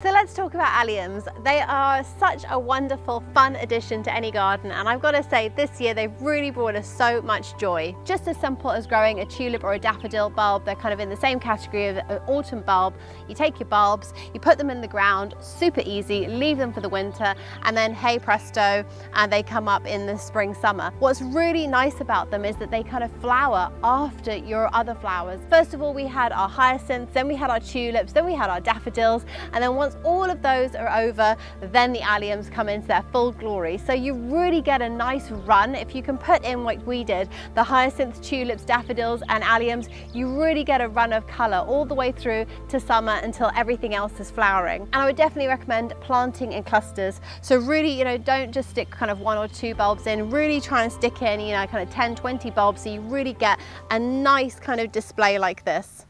So let's talk about alliums. They are such a wonderful, fun addition to any garden and I've got to say this year they've really brought us so much joy. Just as simple as growing a tulip or a daffodil bulb, they're kind of in the same category of an autumn bulb. You take your bulbs, you put them in the ground, super easy, leave them for the winter and then hey presto, and they come up in the spring, summer. What's really nice about them is that they kind of flower after your other flowers. First of all, we had our hyacinths, then we had our tulips, then we had our daffodils and then once once all of those are over, then the alliums come into their full glory. So you really get a nice run. If you can put in what we did, the hyacinths, tulips, daffodils and alliums, you really get a run of colour all the way through to summer until everything else is flowering. And I would definitely recommend planting in clusters. So really, you know, don't just stick kind of one or two bulbs in, really try and stick in, you know, kind of 10, 20 bulbs so you really get a nice kind of display like this.